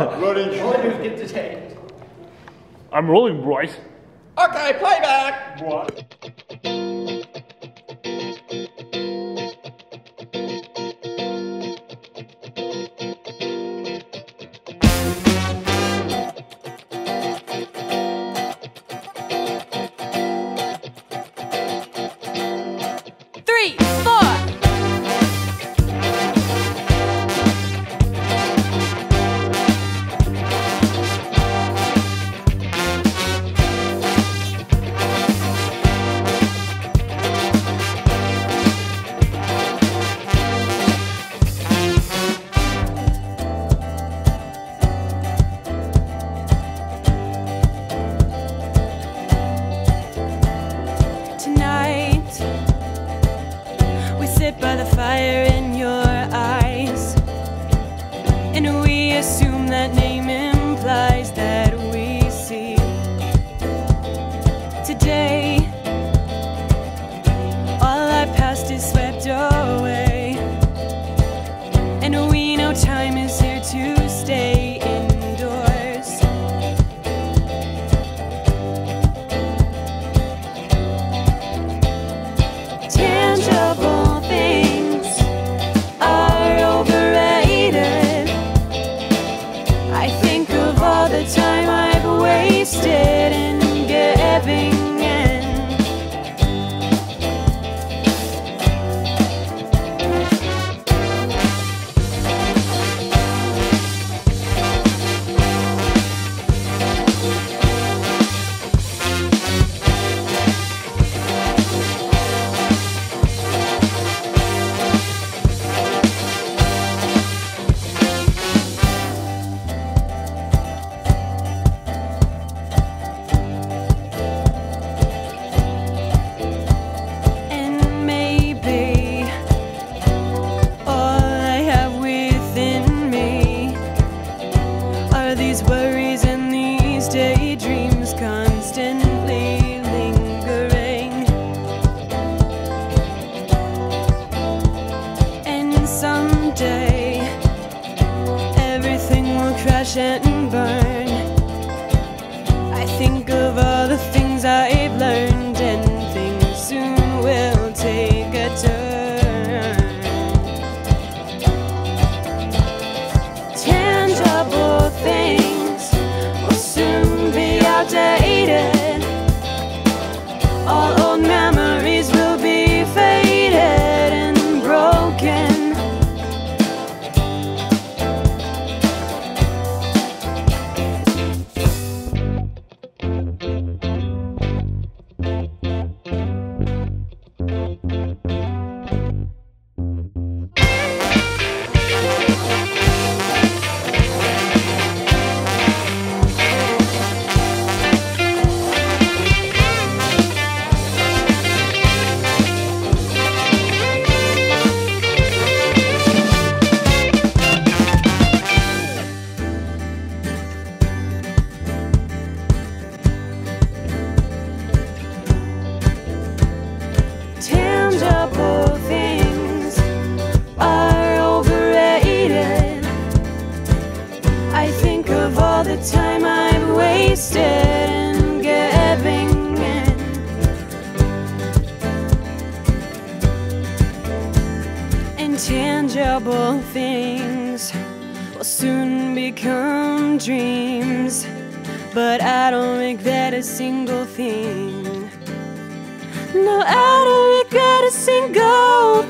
Rolling. All of you get detained. I'm rolling, Bryce. Okay, playback. What? Fire in your eyes, and we assume that name implies that we see. Today, crash and burn. I think of all the things I've learned, and things soon will take wasted in giving in. Intangible things will soon become dreams, but I don't regret a single thing. No, I don't regret a single.